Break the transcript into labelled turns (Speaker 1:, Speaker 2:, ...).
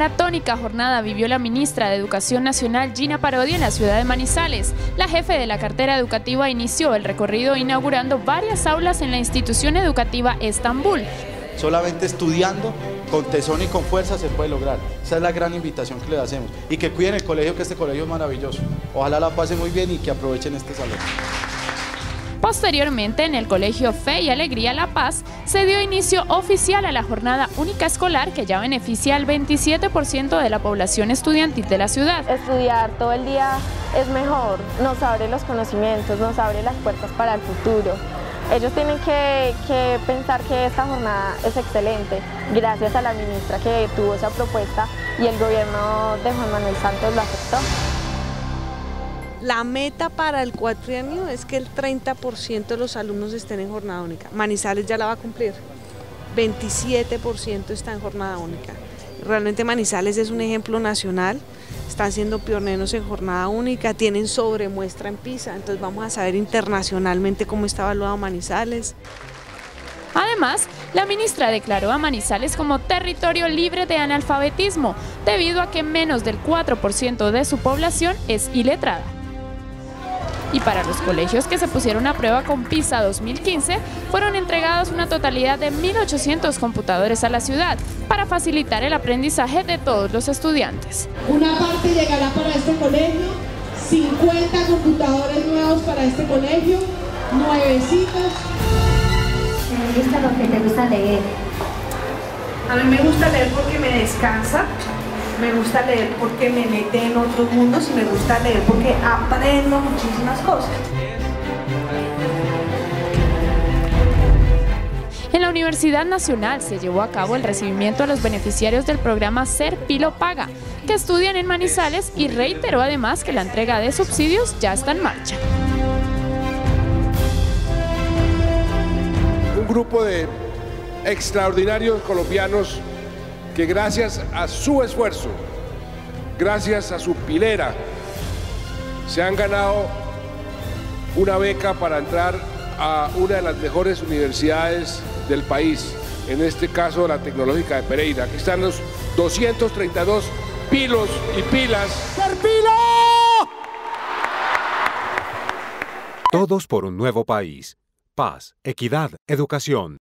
Speaker 1: maratónica jornada vivió la ministra de Educación Nacional Gina Parodi en la ciudad de Manizales. La jefe de la cartera educativa inició el recorrido inaugurando varias aulas en la institución educativa Estambul.
Speaker 2: Solamente estudiando con tesón y con fuerza se puede lograr. Esa es la gran invitación que le hacemos. Y que cuiden el colegio, que este colegio es maravilloso. Ojalá la pasen muy bien y que aprovechen este salón.
Speaker 1: Posteriormente, en el Colegio Fe y Alegría La Paz, se dio inicio oficial a la jornada única escolar que ya beneficia al 27% de la población estudiantil de la ciudad.
Speaker 3: Estudiar todo el día es mejor, nos abre los conocimientos, nos abre las puertas para el futuro. Ellos tienen que, pensar que esta jornada es excelente, gracias a la ministra que tuvo esa propuesta y el gobierno de Juan Manuel Santos lo aceptó.
Speaker 4: La meta para el cuatrienio es que el 30% de los alumnos estén en jornada única. Manizales ya la va a cumplir. 27% está en jornada única. Realmente Manizales es un ejemplo nacional, están siendo pioneros en jornada única, tienen sobremuestra en PISA, entonces vamos a saber internacionalmente cómo está evaluado Manizales.
Speaker 1: Además, la ministra declaró a Manizales como territorio libre de analfabetismo, debido a que menos del 4% de su población es iletrada y para los colegios que se pusieron a prueba con PISA 2015 fueron entregados una totalidad de 1.800 computadores a la ciudad para facilitar el aprendizaje de todos los estudiantes.
Speaker 5: Una parte llegará para este colegio, 50 computadores nuevos para este colegio, nuevecitos.
Speaker 6: Me gusta lo que te gusta leer.
Speaker 7: A mí me gusta leer porque me descansa, me gusta leer porque me mete en otros mundos y me gusta leer porque aprendo muchísimas cosas.
Speaker 1: En la Universidad Nacional se llevó a cabo el recibimiento a los beneficiarios del programa Ser Pilo Paga, que estudian en Manizales y reiteró además que la entrega de subsidios ya está en marcha.
Speaker 8: Un grupo de extraordinarios colombianos que gracias a su esfuerzo, gracias a su pilera, se han ganado una beca para entrar a una de las mejores universidades del país, en este caso la Tecnológica de Pereira. Aquí están los 232 pilos y pilas.
Speaker 9: ¡Serpilo!
Speaker 10: Todos por un nuevo país. Paz, equidad, educación.